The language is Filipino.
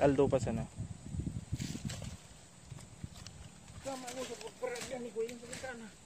Aldo pa sana. Tama ko sa pagparagyan ni Kuya sa bintana.